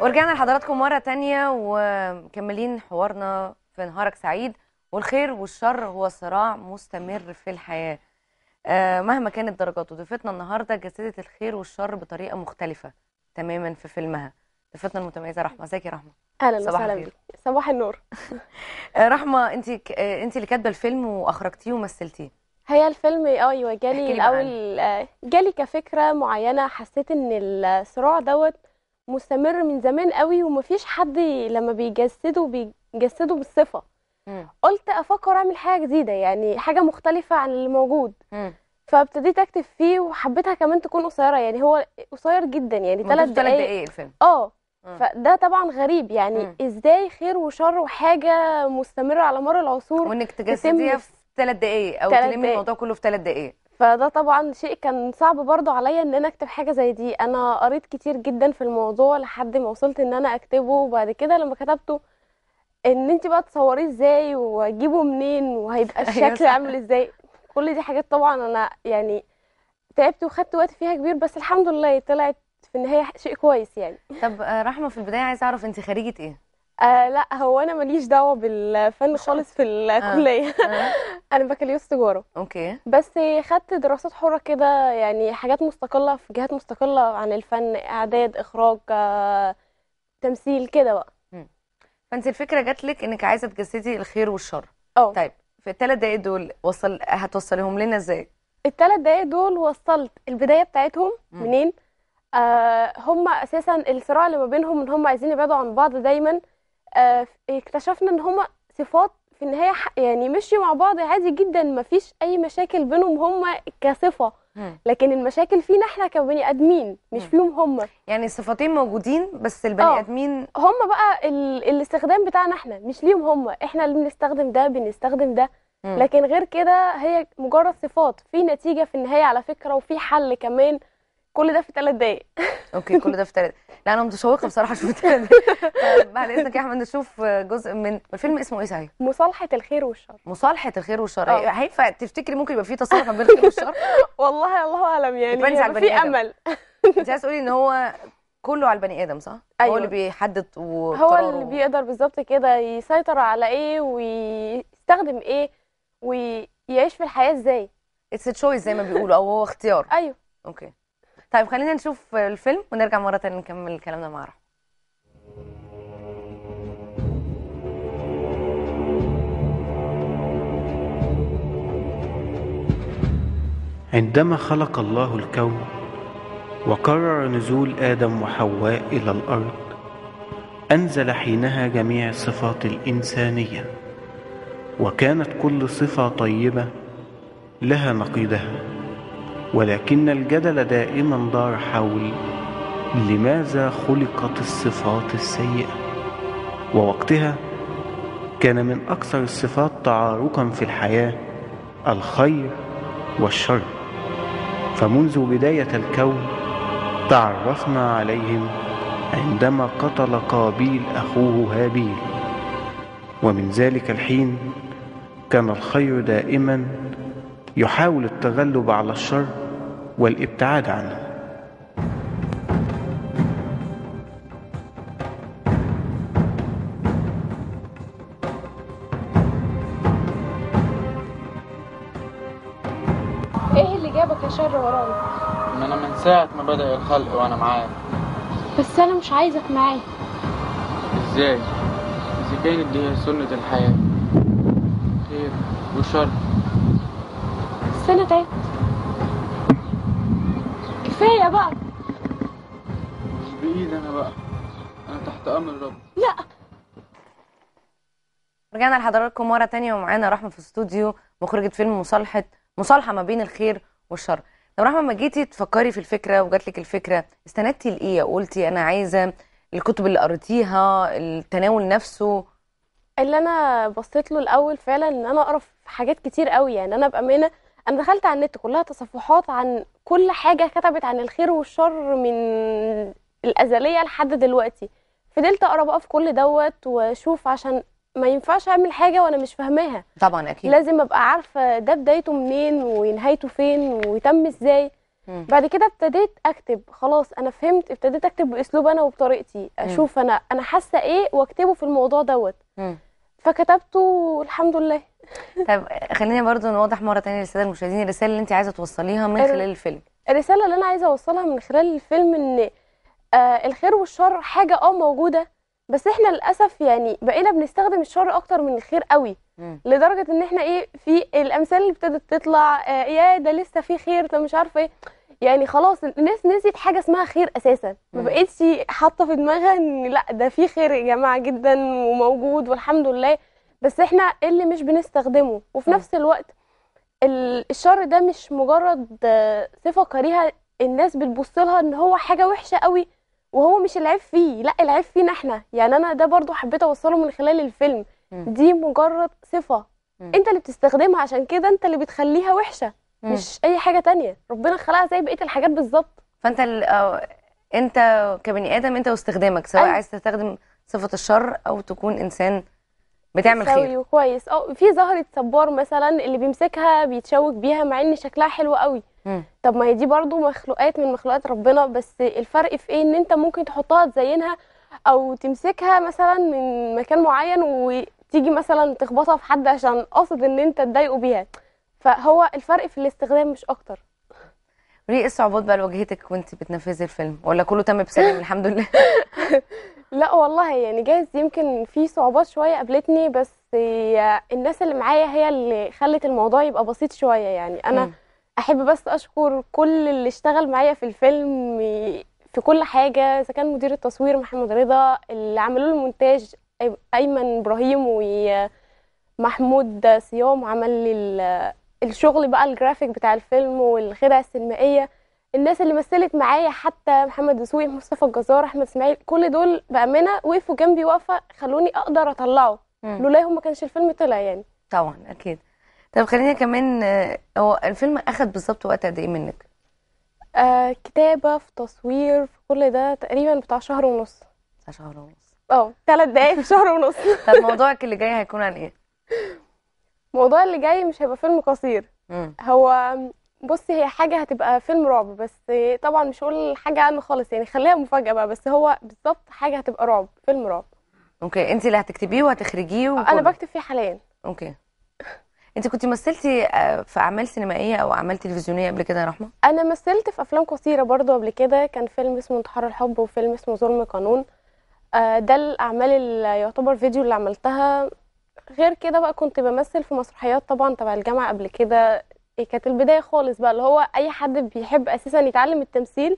ورجعنا لحضراتكم مرة تانية ومكملين حوارنا في نهارك سعيد. والخير والشر هو صراع مستمر في الحياة. آه، مهما كانت درجاته ضيفتنا النهاردة جسدت الخير والشر بطريقة مختلفة تماما في فيلمها. ضيفتنا المتميزة رحمة. ازيك يا رحمة. أهلا وسهلا. بك صباح النور. آه، رحمة انت انت اللي كاتبة الفيلم وأخرجتيه ومثلتيه. هي الفيلم أيوه احكي جالي الأول آه، جالي كفكرة معينة حسيت إن الصراع دوت مستمر من زمان قوي ومفيش حد لما بيجسده بيجسده بالصفة مم. قلت أفكر أعمل حاجة جديدة يعني حاجة مختلفة عن اللي موجود مم. فابتديت أكتب فيه وحبيتها كمان تكون قصيرة يعني هو قصير جدا يعني ثلاث دقايق دقايق الفيلم آه. فده طبعا غريب يعني مم. إزاي خير وشر وحاجة مستمرة على مر العصور وإنك تجسديها في ثلاث دقايق أو تلمي. الموضوع كله في ثلاث دقايق فده طبعا شيء كان صعب برضه عليا إن أنا أكتب حاجة زي دي. أنا قريت كتير جدا في الموضوع لحد ما وصلت إن أنا أكتبه. وبعد كده لما كتبته إن أنت بقى تصوريه إزاي وأجيبه منين وهيبقى أيوة الشكل. عامل إزاي. كل دي حاجات طبعا أنا يعني تعبت وخدت وقت فيها كبير بس الحمد لله طلعت في النهاية شيء كويس يعني. طب آه، رحمة في البداية عايزة أعرف أنت خريجة إيه؟ آه لا هو أنا ماليش دعوة بالفن خالص في الكلية. آه. أنا بكالوريوس تجارة. أوكي. بس خدت دراسات حرة كده يعني حاجات مستقلة في جهات مستقلة عن الفن إعداد إخراج آه، تمثيل كده بقى. فانت الفكرة جات لك إنك عايزة تجسدي الخير والشر. آه. طيب في الثلاث دقايق دول وصل هتوصليهم لنا إزاي؟ الثلاث دقايق دول وصلت البداية بتاعتهم مم. منين؟ آه هم أساسا الصراع اللي ما بينهم إن هم عايزين يبعدوا عن بعض دايما. آه اكتشفنا إن هم صفات في النهاية ح- يعني مشيوا مع بعض عادي جدا ما فيش أي مشاكل بينهم هم كصفة مم. لكن المشاكل فينا إحنا كبني آدمين مش. فيهم هم يعني الصفتين موجودين بس البني آه. آدمين هم بقى ال... الاستخدام بتاعنا إحنا مش ليهم هم إحنا اللي بنستخدم ده بنستخدم ده. لكن غير كده هي مجرد صفات في نتيجة في النهاية على فكرة وفي حل كمان كل ده في ثلاث دقايق. أوكي كل ده في ثلاث لا أنا متشوقة بصراحة أشوف الثلاث دقايق. طب بعد إذنك يا أحمد نشوف جزء من الفيلم اسمه إيه صحيح؟ مصالحة الخير والشر. مصالحة الخير والشر. آه. هينفع تفتكري ممكن يبقى في تصالح ما بين الخير والشر؟ والله الله أعلم يعني. في. أمل. أنت عايز تقولي إن هو كله على البني آدم صح؟ هو أيوة. اللي بيحدد هو اللي بيقدر بالظبط كده يسيطر على إيه ويستخدم إيه ويعيش في الحياة إزاي. it's choice زي ما بيقولوا أو هو اختيار أيوه. okay. طيب خلينا نشوف الفيلم ونرجع مرة تانية نكمل كلامنا مع رحمة عندما خلق الله الكون وقرر نزول آدم وحواء إلى الأرض أنزل حينها جميع الصفات الإنسانية وكانت كل صفة طيبة لها نقيضها. ولكن الجدل دائما دار حول لماذا خلقت الصفات السيئة. ووقتها كان من أكثر الصفات تعاركا في الحياة الخير والشر. فمنذ بداية الكون تعرفنا عليهم عندما قتل قابيل أخوه هابيل. ومن ذلك الحين كان الخير دائما يحاول التغلب على الشر والابتعاد عنه. إيه اللي جابك يا شر ورانا إن أنا من ساعة ما بدأ الخلق وأنا معاه بس أنا مش عايزك معايا. إزاي؟ إذا كانت دي هي سنة الحياة. خير وشر. بس أنا تعبت كفاية بقى. مش بايد أنا بقى. أنا تحت أمر رب لا. رجعنا لحضراتكم مرة تانية ومعانا رحمة في الاستوديو مخرجة فيلم مصالحة مصالحة ما بين الخير والشر. لو رحمة ما جيتي تفكري في الفكرة وجات لك الفكرة استندتي لإيه؟ قلتي أنا عايزة الكتب اللي قريتيها التناول نفسه. اللي أنا بصيت له الأول فعلا إن أنا أقرأ في حاجات كتير قوي يعني أنا بأمانة أنا دخلت على النت كلها تصفحات عن كل حاجة كتبت عن الخير والشر من الأزلية لحد دلوقتي. فضلت أقرأ بقى في كل دوت وأشوف عشان ما ينفعش أعمل حاجة وأنا مش فاهماها. طبعا أكيد. لازم أبقى عارفة ده بدايته منين ونهايته فين ويتم إزاي. مم. بعد كده ابتديت أكتب خلاص أنا فهمت ابتديت أكتب بأسلوب أنا وبطريقتي. أشوف أنا أنا حاسة إيه وأكتبه في الموضوع دوت. مم. فكتبته الحمد لله. طب خلينا برضو نوضح مرة تانية للسادة المشاهدين الرسالة اللي انت عايزة توصليها من ال- خلال الفيلم. الرسالة اللي أنا عايزة أوصلها من خلال الفيلم إن آه الخير والشر حاجة آه موجودة بس إحنا للأسف يعني بقينا بنستخدم الشر أكتر من الخير قوي مم. لدرجة إن إحنا إيه في الأمثال اللي ابتدت تطلع آه يا ده لسه في خير ده مش عارفة إيه. يعني خلاص الناس نسيت حاجة اسمها خير أساسا ما. بقتش حاطة في دماغها إن لأ ده في خير يا جماعة جدا وموجود والحمد لله بس إحنا اللي مش بنستخدمه وفي. نفس الوقت ال- الشر ده مش مجرد آه، صفة كريهة الناس بتبص لها إن هو حاجة وحشة قوي وهو مش العيب فيه لأ العيب فينا إحنا يعني أنا ده برضو حبيت أوصله من خلال الفيلم. دي مجرد مم. أنت اللي بتستخدمها عشان كده أنت اللي بتخليها وحشة مم. مش أي حاجة تانية. ربنا خلقها زي بقية الحاجات بالظبط. فأنت ال- أنت كبني آدم أنت واستخدامك سواء أيوة. عايز تستخدم صفة الشر أو تكون إنسان بتعمل خير. وكويس آه في زهرة صبار مثلا اللي بيمسكها بيتشوك بيها مع إن شكلها حلو قوي. مم. طب ما هي دي برضو مخلوقات من مخلوقات ربنا بس الفرق في إيه؟ إن أنت ممكن تحطها تزينها أو تمسكها مثلا من مكان معين وتيجي مثلا تخبطها في حد عشان قاصد إن أنت تضايقه بيها. فهو الفرق في الاستخدام مش أكتر. إيه الصعوبات بقى اللي واجهتك وانت بتنفذي الفيلم ولا كله تم بسلام؟ الحمد لله. لا والله يعني جايز يمكن في صعوبات شوية قابلتني بس الناس اللي معايا هي اللي خلت الموضوع يبقى بسيط شوية. يعني أنا مم. أحب بس أشكر كل اللي اشتغل معايا في الفيلم في كل حاجة إذا كان مدير التصوير محمد رضا اللي عملوا له المونتاج أيمن إبراهيم ومحمود صيام عمل لي الشغل بقى الجرافيك بتاع الفيلم والخدع السينمائية الناس اللي مثلت معايا حتى محمد دسوقي مصطفى الجزار أحمد إسماعيل كل دول بأمانة وقفوا جنبي واقفة خلوني أقدر أطلعه. لولاهم ما كانش الفيلم طلع يعني. طبعا أكيد. طب خلينا كمان آه، هو الفيلم أخد بالظبط وقت قد إيه منك؟ آه كتابة في تصوير في كل ده تقريبا بتاع شهر ونص. بتاع شهر ونص. آه ثلاث دقايق في شهر ونص. طب موضوعك اللي جاي هيكون عن إيه؟ الموضوع اللي جاي مش هيبقى فيلم قصير. مم. هو بصي هي حاجة هتبقى فيلم رعب بس طبعا مش هقول حاجة عنه خالص يعني خليها مفاجأة بقى بس هو بالظبط حاجة هتبقى رعب فيلم رعب. okay أنت اللي هتكتبيه وهتخرجيه أنا وكله. بكتب فيه حاليا. okay. أنت كنت مثلتي آه، في أعمال سينمائية أو أعمال تلفزيونية قبل كده يا رحمة؟ أنا مثلت في أفلام قصيرة برضو قبل كده كان فيلم اسمه انتحار الحب وفيلم اسمه ظلم قانون. آه، ده الأعمال اللي يعتبر فيديو اللي عملتها غير كده بقى كنت بمثل في مسرحيات طبعا تبع الجامعة قبل كده. كانت البداية خالص بقى اللي هو أي حد بيحب أساسا يتعلم التمثيل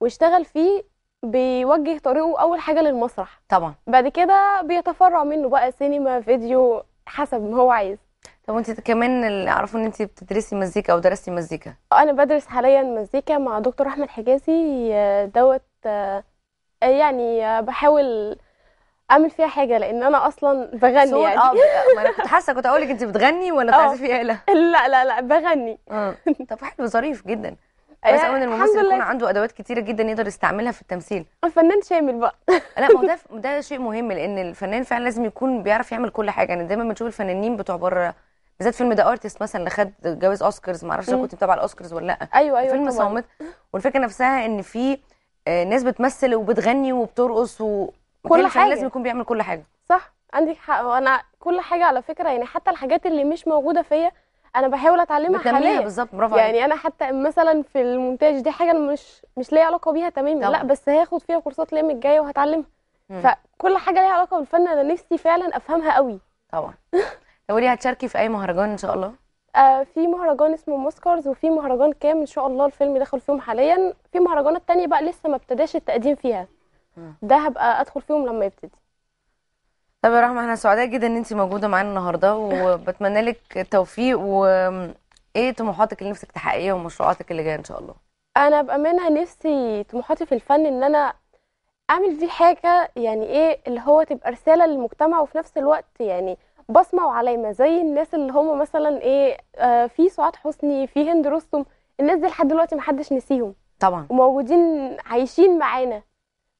ويشتغل فيه بيوجه طريقه أول حاجة للمسرح. طبعا. بعد كده بيتفرع منه بقى سينما فيديو حسب ما هو عايز. طب وأنت كمان اللي اعرفه إن أنت بتدرسي مزيكا أو درستي مزيكا؟ أنا بدرس حاليا مزيكا مع دكتور أحمد حجازي آه، دوت آه، يعني آه، بحاول أعمل فيها حاجة لأن أنا أصلا بغني يعني. آه ما أنا كنت حاسة كنت أقول لك أنت بتغني ولا آه. بتعزفي آلة لا. لا لا بغني. آه. طب حلو ظريف جدا. كويس آه، قوي إن الممثل يكون عنده أدوات كتيرة جدا يقدر يستعملها في التمثيل. الفنان شامل بقى. لا ما هو ده ده شيء مهم لأن الفنان فعلا لازم يكون بيعرف يعمل كل حاجة. يعني دايما بنشوف الفنانين بتوع بره بالذات فيلم The Artist مثلا اللي خد جوائز أوسكارز مم. كنت متابعة الأوسكارز ولا لأ. أيوه أيوه فيلم صامت والفكرة نفسها إن في آه، ناس بتمثل وبتغني وبترقص و كل حاجة. لازم يكون بيعمل كل حاجة. صح. عندك حق. وأنا كل حاجة على فكرة يعني حتى الحاجات اللي مش موجودة فيا أنا بحاول أتعلمها حاليا. بالظبط. برافو يعني أنا حتى مثلا في المونتاج دي حاجة أنا مش مش ليا علاقة بيها تماما. لا. بس هاخد فيها كورسات الأيام الجاية وهتعلمها. فكل حاجة ليها علاقة بالفن. أنا نفسي فعلا أفهمها قوي. طبعا. طب وليه هتشاركي في أي مهرجان إن شاء الله؟ آه في مهرجان اسمه موسكارز وفي مهرجان كام إن شاء الله الفيلم داخل فيهم حاليا. في مهرجانات تانية بقى لسه ما ابتداش التقديم فيها. ده هبقى ادخل فيهم لما يبتدي. طب يا رحمة إحنا سعداء جدا ان انت موجودة معانا النهارده وبتمنى لك التوفيق وايه طموحاتك اللي نفسك تحققيها ومشروعاتك اللي جاية إن شاء الله؟ أنا بامانه نفسي طموحاتي في الفن ان أنا اعمل فيه حاجة يعني إيه اللي هو تبقى رسالة للمجتمع وفي نفس الوقت يعني بصمة وعلامة زي الناس اللي هم مثلا إيه آه في سعاد حسني في هند رستم الناس دي لحد دلوقتي محدش نسيهم. طبعا. وموجودين عايشين معانا.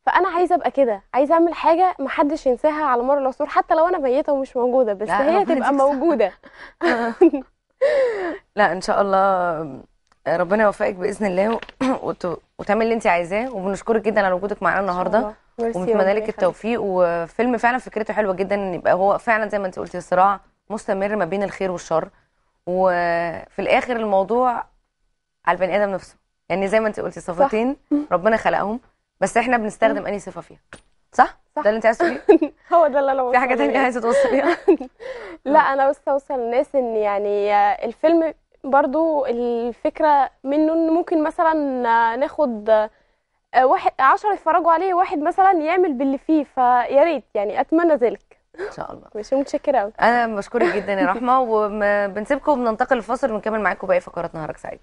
فأنا عايزة أبقى كده. عايزة أعمل حاجة محدش ينساها على مر العصور حتى لو أنا ميتة ومش موجودة بس هي تبقى. موجودة. لا إن شاء الله آه، ربنا يوفقك بإذن الله وت- وتعملي اللي أنت عايزاه وبنشكرك جدا على وجودك معانا النهارده. ربنا لك. التوفيق وفيلم فعلا فكرته حلوة جدا إن يبقى هو فعلا زي ما أنت قلتي صراع مستمر ما بين الخير والشر. وفي الآخر الموضوع على البني آدم نفسه. يعني زي ما أنت قلتي صفتين ربنا خلقهم. بس إحنا بنستخدم أنهي صفة فيها؟ صح؟ صح. ده اللي انت عايزه تقوليه؟ هو ده اللي أنا في حاجة تانية للناس. عايزة توصليها لا أنا بس أوصل للناس إن يعني آه، الفيلم برضو الفكرة منه إن ممكن مثلا آه، ناخد آه، واحد عشرة يتفرجوا عليه واحد مثلا يعمل باللي فيه فيا ريت يعني أتمنى ذلك. إن شاء الله. مش متشكرة قوي أنا بشكرك جدا يا رحمة وبنسيبكم وبننتقل للفاصل ونكمل معاكم باقي فقرات نهارك سعيد